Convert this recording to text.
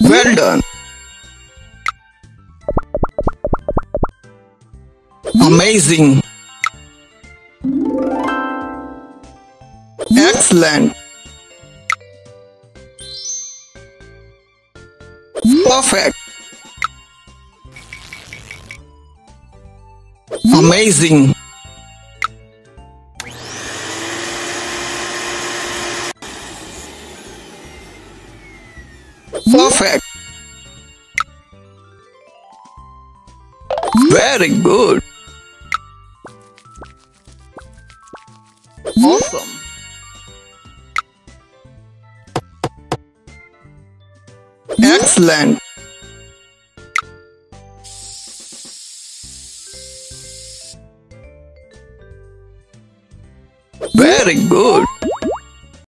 Well done. Amazing. Excellent. Perfect. Amazing. Perfect. Very good. Awesome. Excellent. Very good.